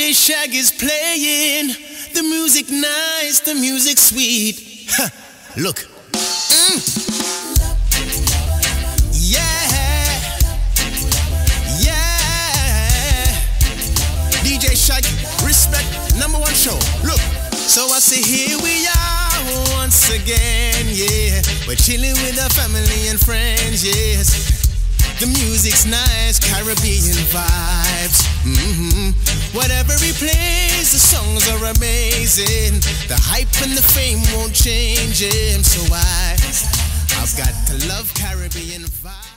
DJ Shag is playing. The music nice, the music sweet. Huh. Look. Mm. Yeah. Yeah. DJ Shag, respect, number one show. Look. So I say, here we are once again, yeah. We're chilling with our family and friends, yes. The music's nice, Caribbean vibes. Mm-hmm. Whatever he plays, the songs are amazing. The hype and the fame won't change him, so I, I've got to love Caribbean vibes.